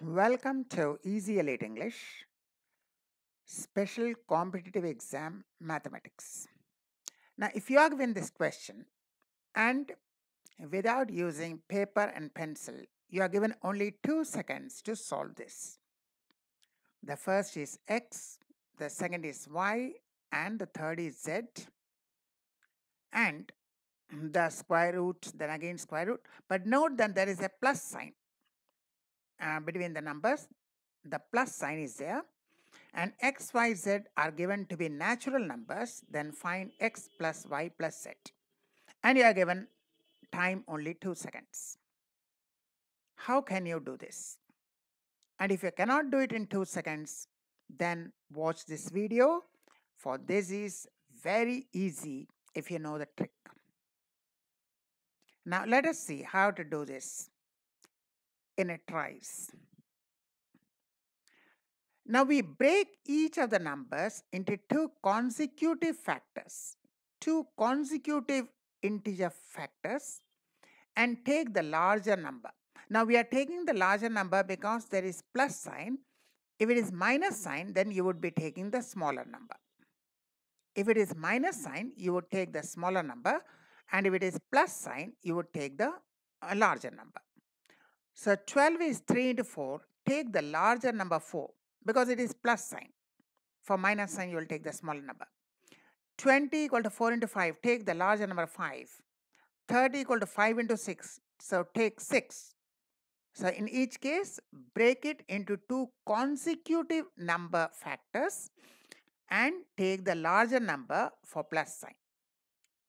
Welcome to Easy Elite English Special Competitive Exam Mathematics. Now, if you are given this question and without using paper and pencil, you are given only two seconds to solve this. The first is x, the second is y, and the third is z. And the square root, then again square root. But note that there is a plus sign uh, between the numbers. The plus sign is there. And x, y, z are given to be natural numbers. Then find x plus y plus z. And you are given time only 2 seconds. How can you do this? And if you cannot do it in 2 seconds, then watch this video. For this is very easy if you know the trick. Now let us see how to do this in a tries. Now we break each of the numbers into two consecutive factors, two consecutive integer factors and take the larger number. Now we are taking the larger number because there is plus sign. If it is minus sign, then you would be taking the smaller number. If it is minus sign, you would take the smaller number and if it is plus sign, you would take the uh, larger number. So 12 is 3 into 4. Take the larger number 4 because it is plus sign. For minus sign, you will take the smaller number. 20 equal to 4 into 5. Take the larger number 5. 30 equal to 5 into 6. So take 6. So in each case, break it into two consecutive number factors and take the larger number for plus sign.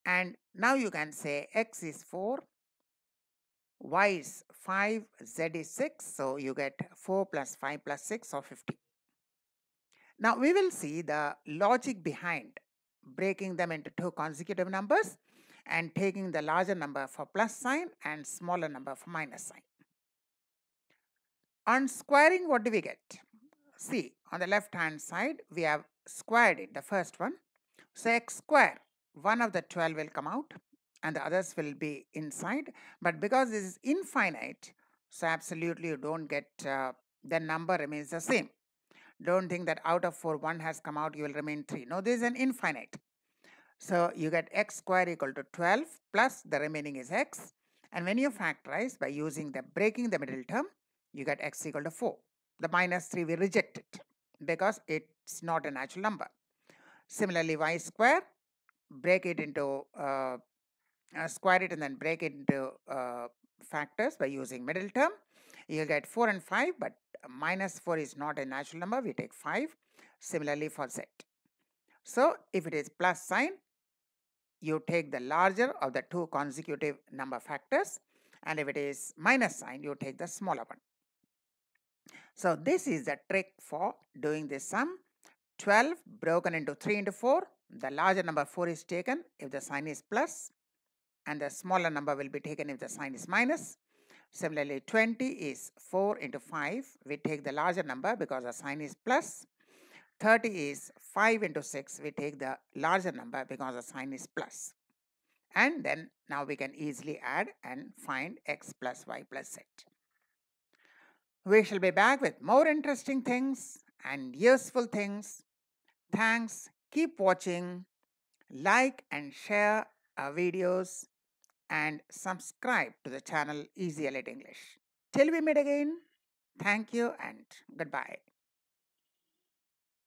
And now you can say x is 4, y is 5, z is 6. So you get 4 plus 5 plus 6 or 50. Now we will see the logic behind breaking them into two consecutive numbers and taking the larger number for plus sign and smaller number for minus sign. On squaring, what do we get? See, on the left hand side, we have squared it, the first one. So x square, one of the 12 will come out and the others will be inside. But because this is infinite, so absolutely you don't get, uh, the number remains the same. Don't think that out of 4, 1 has come out, you will remain 3. No, this is an infinite. So you get x square equal to 12 plus the remaining is x. And when you factorize by using the breaking the middle term, you get x equal to 4. The minus 3 we reject it because it's not a natural number. Similarly, y square, break it into uh, uh, square it and then break it into uh, factors by using middle term. You'll get 4 and 5, but minus 4 is not a natural number. We take 5. Similarly for z. So, if it is plus sign, you take the larger of the two consecutive number factors. And if it is minus sign, you take the smaller one. So, this is the trick for doing this sum. 12 broken into 3 into 4. The larger number 4 is taken if the sign is plus and the smaller number will be taken if the sign is minus. Similarly, 20 is 4 into 5. We take the larger number because the sign is plus. 30 is 5 into 6. We take the larger number because the sign is plus. And then now we can easily add and find x plus y plus z. We shall be back with more interesting things and useful things. Thanks. Keep watching. Like and share our videos and subscribe to the channel Easy mm. Elite English. Till we meet again, thank you and goodbye.